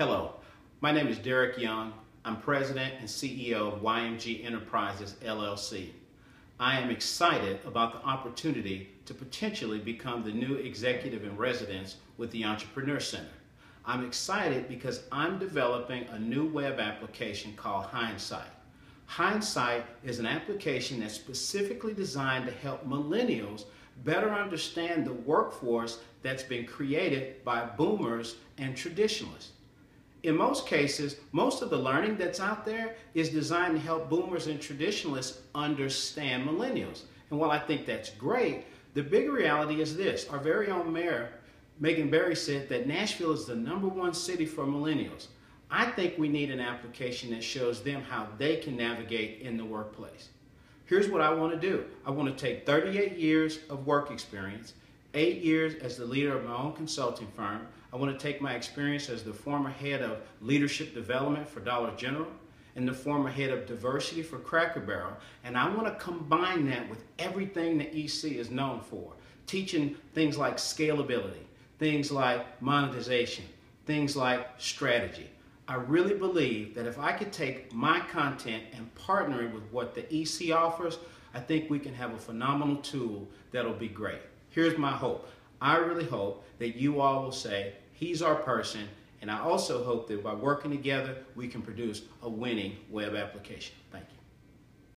Hello, my name is Derek Young. I'm president and CEO of YMG Enterprises LLC. I am excited about the opportunity to potentially become the new executive in residence with the Entrepreneur Center. I'm excited because I'm developing a new web application called Hindsight. Hindsight is an application that's specifically designed to help millennials better understand the workforce that's been created by boomers and traditionalists. In most cases, most of the learning that's out there is designed to help boomers and traditionalists understand millennials. And while I think that's great, the big reality is this. Our very own mayor, Megan Barry, said that Nashville is the number one city for millennials. I think we need an application that shows them how they can navigate in the workplace. Here's what I want to do. I want to take 38 years of work experience eight years as the leader of my own consulting firm. I want to take my experience as the former head of leadership development for Dollar General and the former head of diversity for Cracker Barrel, and I want to combine that with everything that EC is known for, teaching things like scalability, things like monetization, things like strategy. I really believe that if I could take my content and partner it with what the EC offers, I think we can have a phenomenal tool that'll be great. Here's my hope. I really hope that you all will say, He's our person. And I also hope that by working together, we can produce a winning web application. Thank you.